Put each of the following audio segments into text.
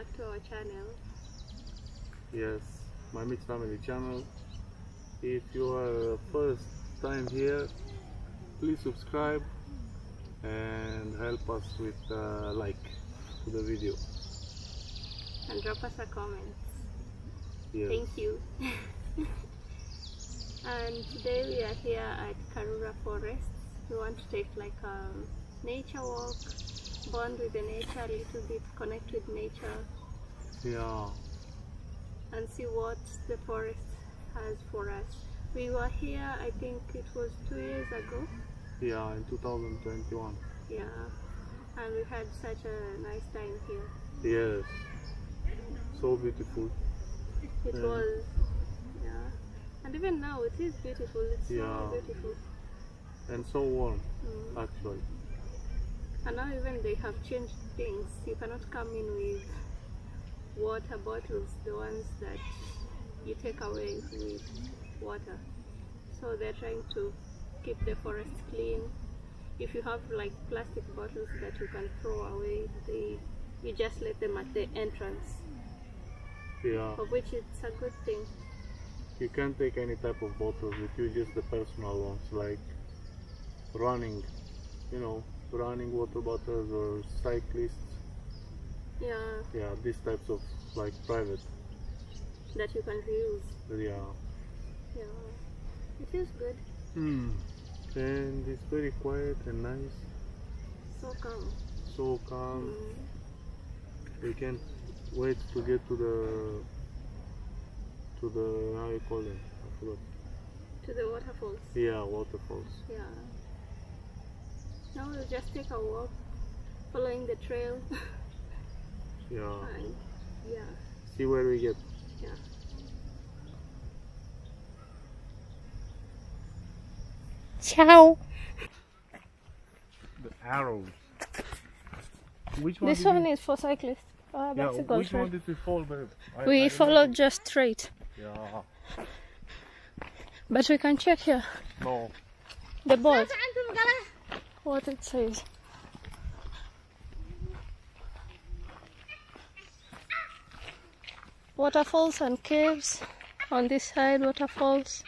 Back to our channel. Yes, my Mix Family channel. If you are first time here, please subscribe and help us with uh, like to the video. and drop us a comment. Yes. Thank you. and today we are here at Karura Forest. We want to take like a nature walk, bond with the nature a little bit, connect with nature, Yeah. and see what the forest has for us. We were here, I think it was two years ago. Yeah, in 2021. Yeah, and we had such a nice time here. Yes. So beautiful. It Yeah. was, yeah, and even now it is beautiful. It's Yeah. so beautiful. And so warm, Mm. actually. And now even they have changed things. You cannot come in with water bottles, the ones that you take away with water. So they're trying to keep the forest clean. If you have like plastic bottles that you can throw away, they you just let them at the entrance, Yeah. of which it's a good thing. You can't take any type of bottles with you, just the personal ones, like running, you know, running water bottles or cyclists. Yeah, Yeah, these types of like private. that you can reuse. Yeah. Yeah, it is good. Hmm. And it's very quiet and nice, So calm. so calm. Mm. We can't wait to get to the to the how you call it? I forgot. To the waterfalls. Yeah, waterfalls. Yeah. Now we'll just take a walk, following the trail, Yeah. and yeah, See where we get. yeah. Ciao. The arrows. Which one? This one you, is for cyclists. Uh, Yeah, bicycle which one trail. did we fall, babe? I- We I followed just straight. Yeah. but we can check here No. the board. What it says. Waterfalls and caves. On this side, waterfalls,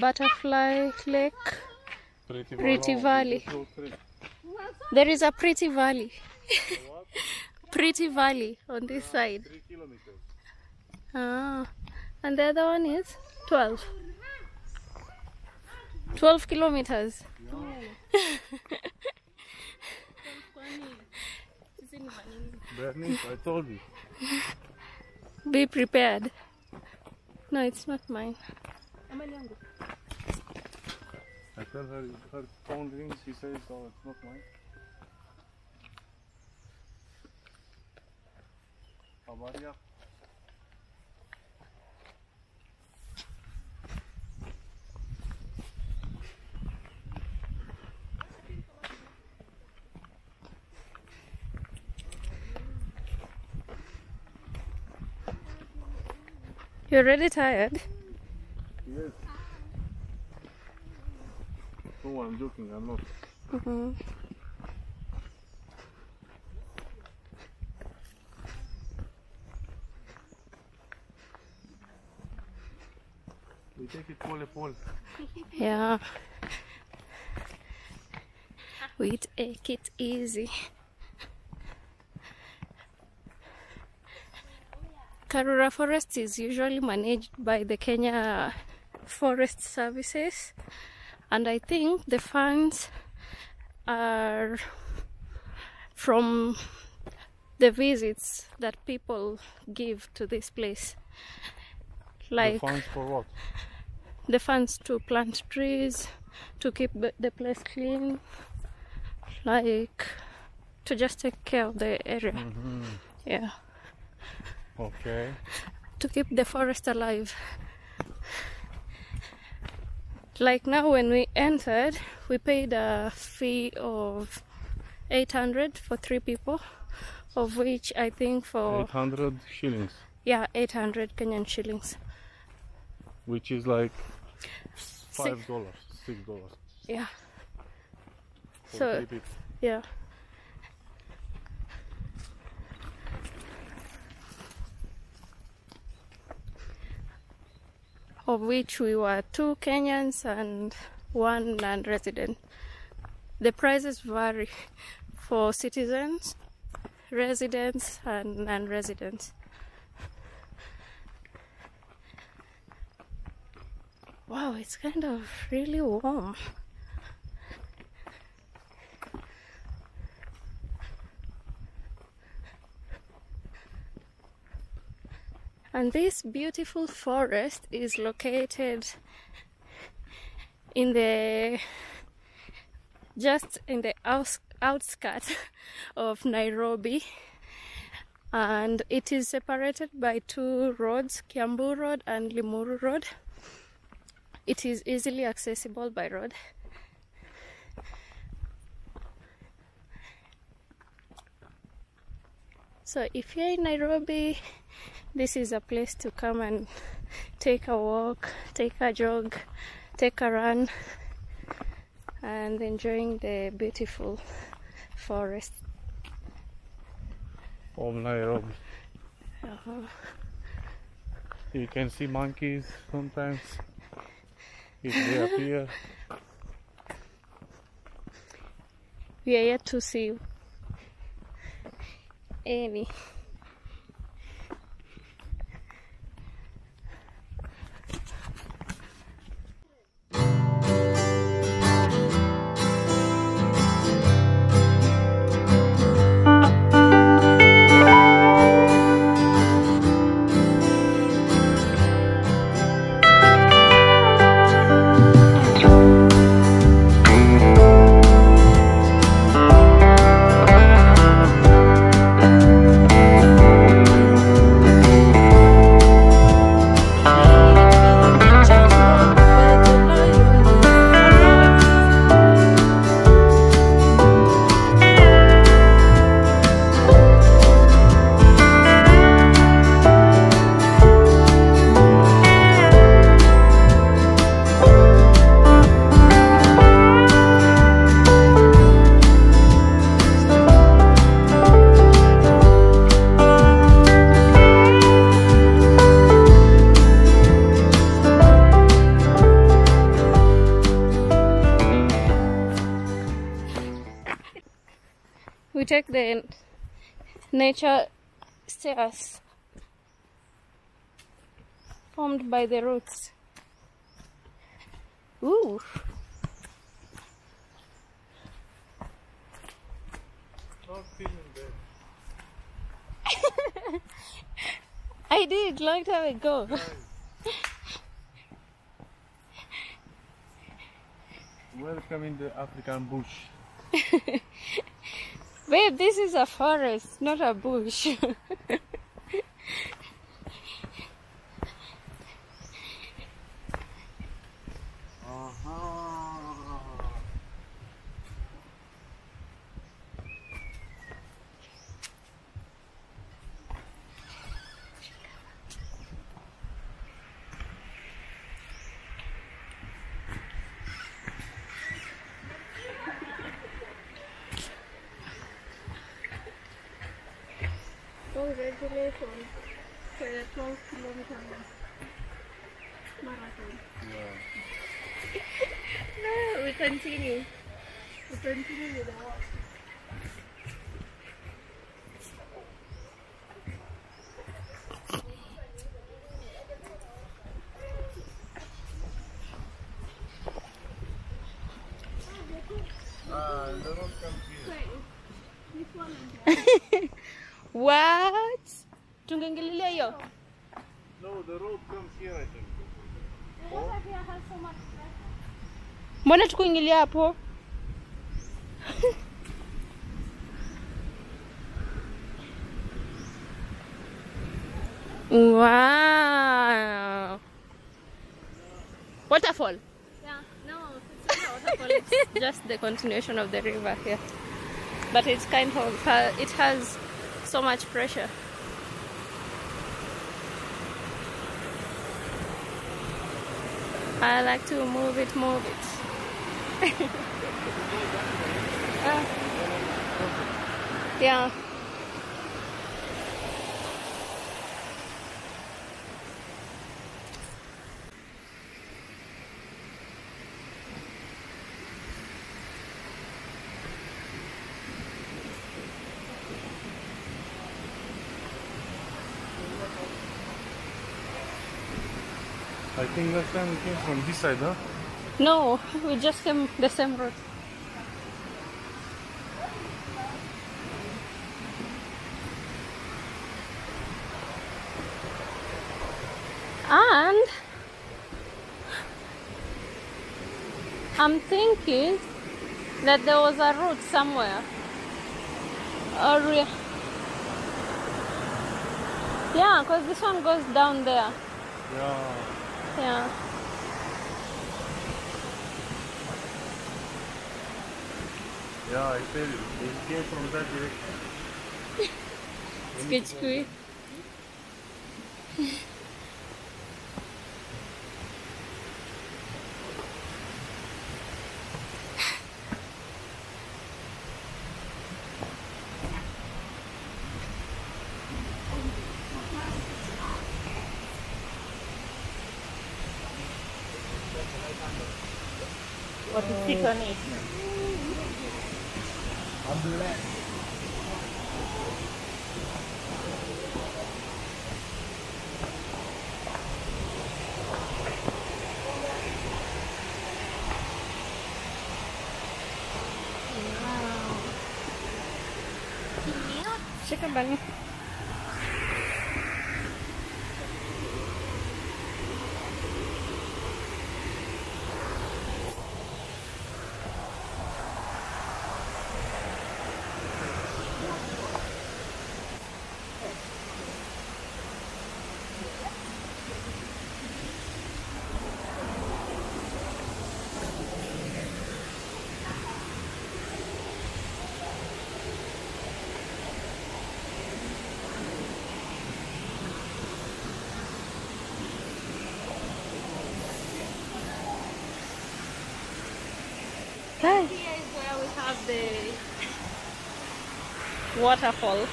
butterfly lake. Pretty, Pretty Valley. Valley. Little tree. There is a pretty valley. Pretty valley on this side. Ah, and the other one is 12. 12 kilometers. I told you. Be prepared. No, it's not mine. I tell her her phone rings, she says, oh, it's not mine. How are ya? You're really tired? Yes. No, I'm joking, I'm not. hmm We take it pole pole. Yeah. We take it easy. Karura Forest is usually managed by the Kenya Forest Services, and I think the funds are from the visits that people give to this place. Like the funds for what? the funds to plant trees, to keep the place clean, like to just take care of the area. Mm-hmm. Yeah, Okay. to keep the forest alive. Like now, when we entered, we paid a fee of 800 for three people, of which I think for 800 shillings, yeah 800 Kenyan shillings. which is like five dollars, six dollars. Yeah, for So- yeah. Of which we were two Kenyans and one non resident. The prices vary for citizens, residents, and non residents. Wow, it's kind of really warm. And this beautiful forest is located in the just in the outs- outskirts of Nairobi. And it is separated by two roads, Kiambu Road and Limuru Road. It is easily accessible by road. So if you're in Nairobi, this is a place to come and take a walk, take a jog, take a run, and enjoying the beautiful forest. Of Nairobi. Uh-huh. You can see monkeys sometimes if they appear. We are yet to see any. By the roots. Ooh. Not feeling bad. I did long time ago. Welcome in the African bush. Babe, this is a forest, not a bush. Uh-huh. Congratulations for the 12 kilometer marathon. No, we continue. We continue with the walk. Ah, the road comes here. This one and What? Tungengililia? No, the road comes here, I think. the water here has so much Mbona tukuingilia hapo? wow. Waterfall. Yeah, no, it's not a waterfall. It's just the continuation of the river here. But it's kind of uh, it has so much pressure. I like to move it, move it uh, yeah. I think last time we came from this side, huh? No, we just came the same route. And I'm thinking that there was a route somewhere. Or yeah, because this one goes down there. Yeah. Yeah. Yeah, I tell you, it came from that direction. Sketchy. What 这个吧。Waterfall.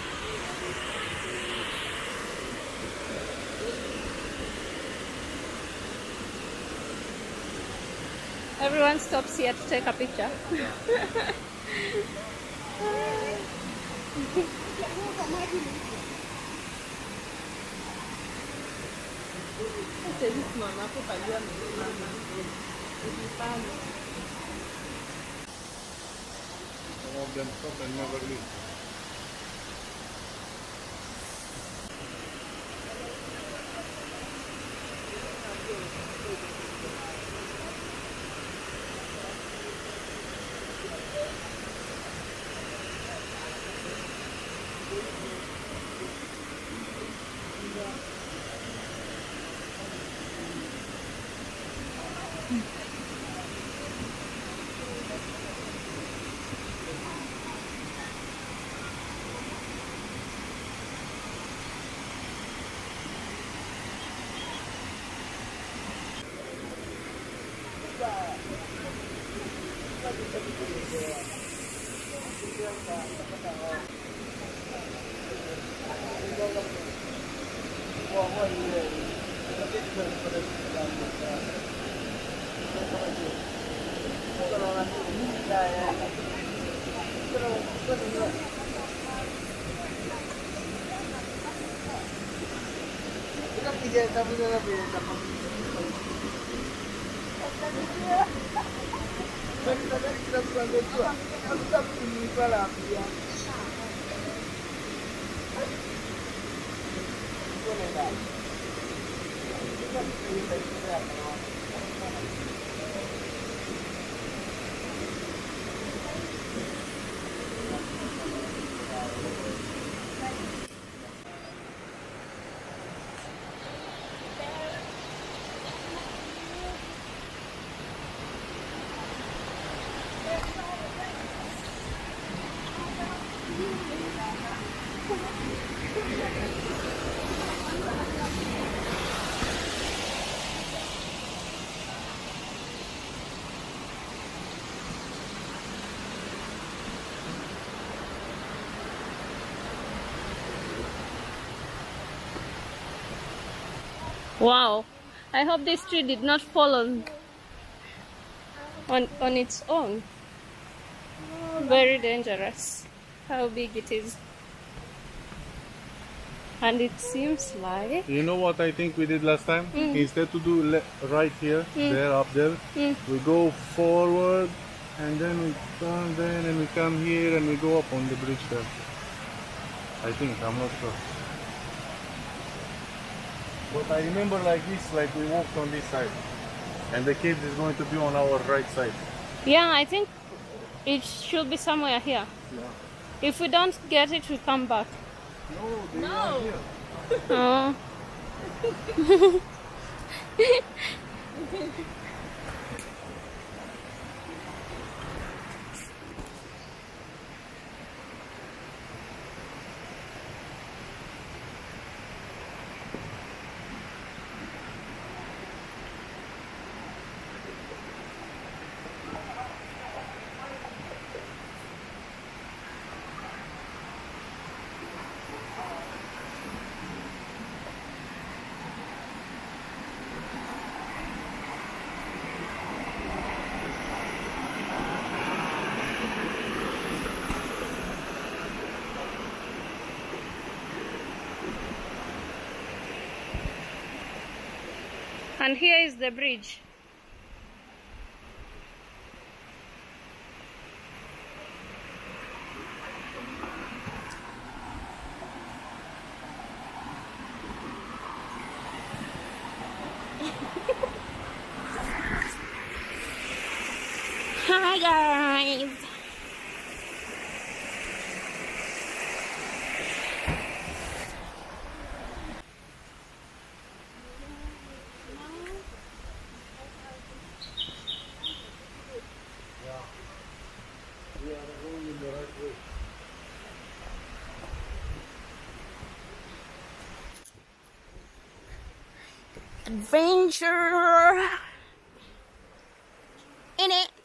Everyone stops here to take a picture. Some of them stop and never leave. Wow. I hope this tree did not fall on on, on its own. Very dangerous. How big it is. And it seems like You know what I think we did last time? Hmm. Instead to do right here, hmm. there, up there, hmm. we go forward and then we turn then and we come here and we go up on the bridge there. I think, I'm not sure. But I remember like this, like we walked on this side. And the cave is going to be on our right side. yeah, I think it should be somewhere here. If we don't get it, we come back. No, they are here. Oh. And here is the bridge. Hi guys. Adventure in it.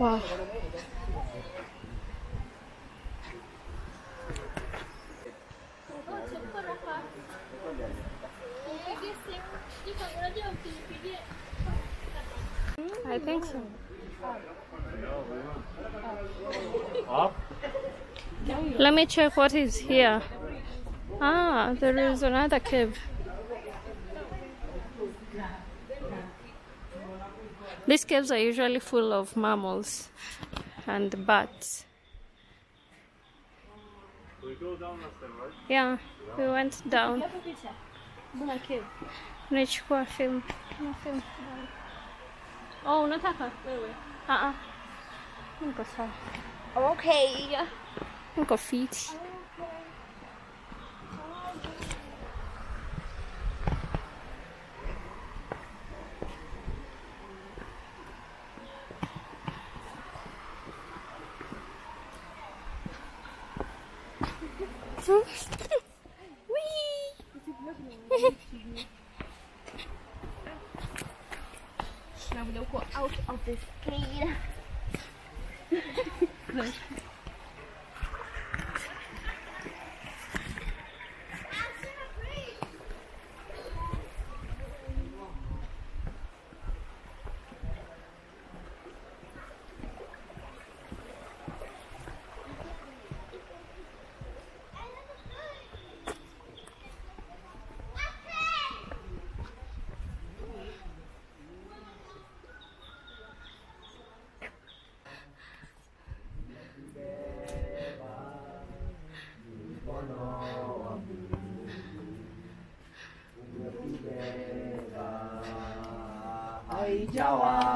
Wow. I think so. Let me check what is here. Ah, there is another cave. These caves are usually full of mammals and bats. We go down last time, right? Yeah, we went down. Nichukua film. Film. Oh, unataka wewe? Ah ah. Niko sawa. Okay. Niko. 对啊。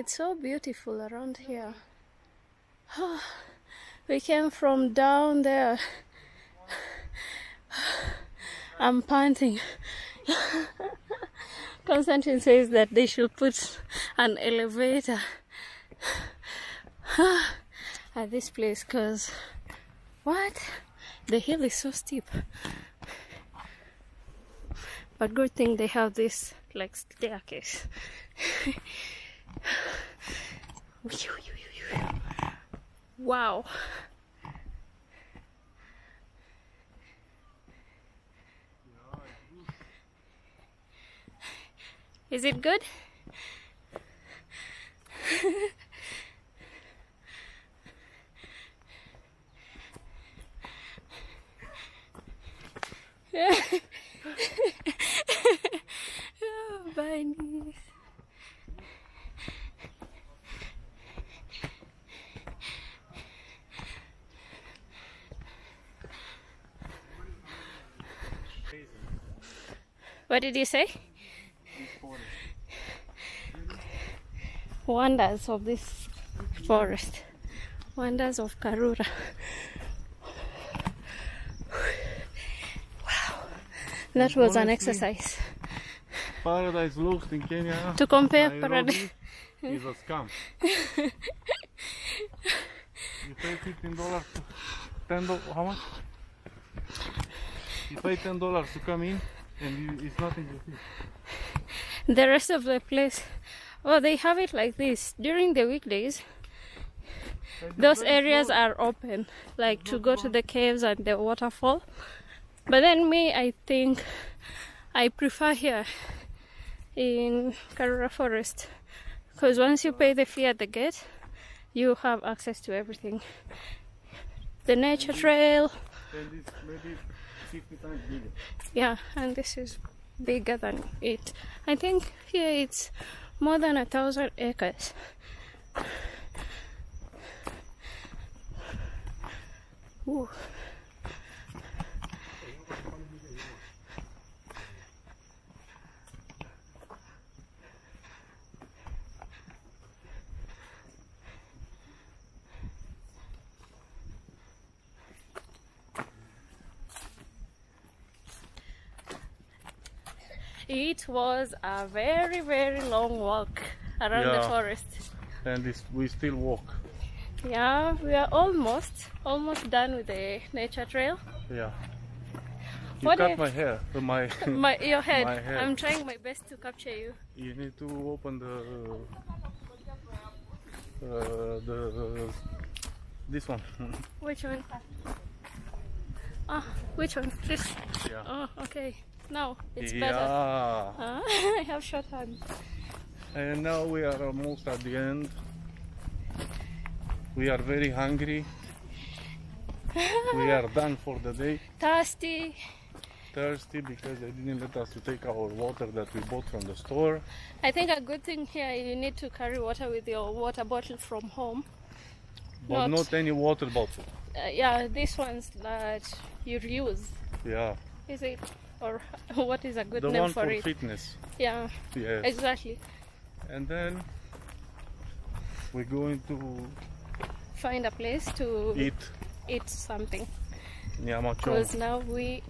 It's so beautiful around here. we came from down there. I'm panting. Constantine says that they should put an elevator at this place because what? The hill is so steep. But good thing they have this like staircase. wow. Is it good? oh, bunnies. What did you say? Wonders of this forest. Wonders of Karura. Wow. That was an exercise. Paradise Lost in Kenya. To compare paradise. is a scam. you pay fifteen dollars, ten dollars. How much? You pay ten dollars to come in, and you, it's nothing to see. The rest of the place, oh, they have it like this. During the weekdays, those areas are open, like to go to the caves and the waterfall. But then me, I think I prefer here in Karura Forest because once you pay the fee at the gate, you have access to everything. The nature trail, Yeah, and this is bigger than it. I think here it's more than a thousand acres. Ooh. It was a very, very long walk around the forest. And we still walk. Yeah, we are almost, almost done with the nature trail. Yeah. You What cut if- my hair. uh, My. My, your head. My head. I'm trying my best to capture you. you need to open the. Uh, the. This one. Which one? Ah, which one? This. yeah. Oh, okay. Now it's better. yeah. Ah, I have short hands. And now we are almost at the end. We are very hungry. we are done for the day. Thirsty. Thirsty because they didn't let us to take our water that we bought from the store. I think a good thing here you need to carry water with your water bottle from home. But Not- not, any water bottle. Uh, yeah, these ones that you use. Yeah. Is it or what is a good the name one for, for it? fitness. Yeah, Yes. exactly. And then we're going to Find a place to eat eat something because now we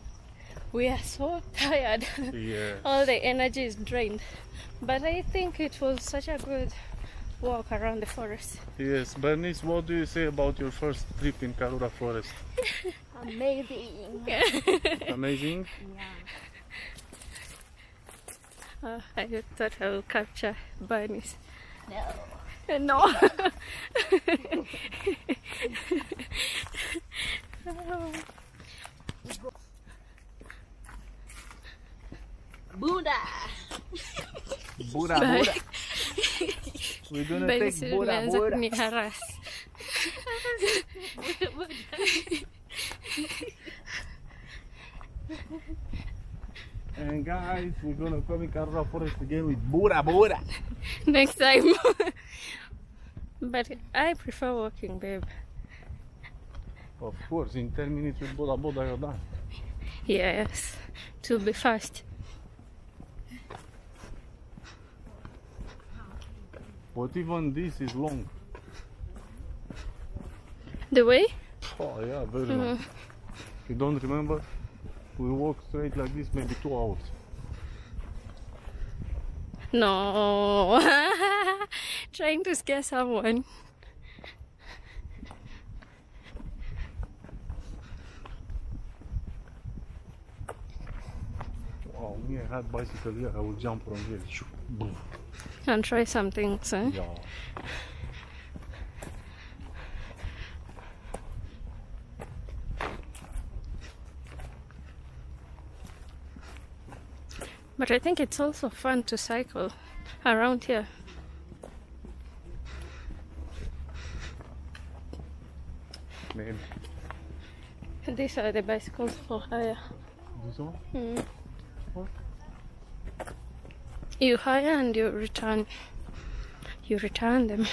we are so tired. Yeah. All the energy is drained. But I think it was such a good walk around the forest. Yes. Bernice, what do you say about your first trip in Karura Forest? Amazing. Amazing. Uh, I thought I would capture bunnies. No. No. Boda. Boda, Boda. We're gonna Bunny take Boda, Boda. kuniharas. And guys, we're gonna come in Karura Forest again with Boda, Boda. Next time. but I prefer walking, babe. Of course, in 10 minutes with Boda Boda you're done. Yes, to be fast. But even this is long. The way? Oh yeah, very long. Mm. You don't remember? We walk straight like this maybe two hours. No. Trying to scare someone. Wow, me I had bicycle here, I will jump from here. And try some things, eh? Yeah. But I think it's also fun to cycle around here. Maybe. These are the bicycles for hire. This one? Mm. What? You hire and you return. You return them.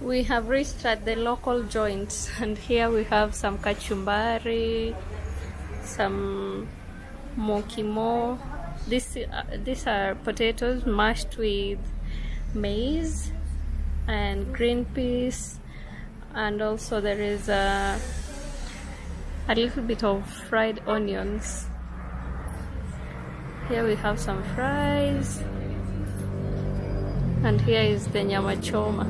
We have reached at the local joints, and here we have some kachumbari, some mukimo. This, uh, these are potatoes mashed with maize and green peas, and also there is a, a little bit of fried onions. Here we have some fries, and here is the nyama choma.